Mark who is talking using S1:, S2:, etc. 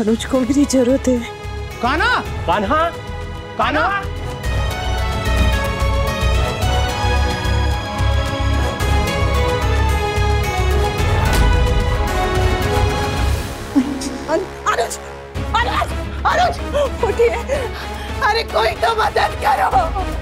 S1: अनुज को मेरी ज़रूरत है।
S2: काना
S3: कान्हा? काना
S1: अनुज अनुज अनुज उठिए अरे कोई तो मदद करो।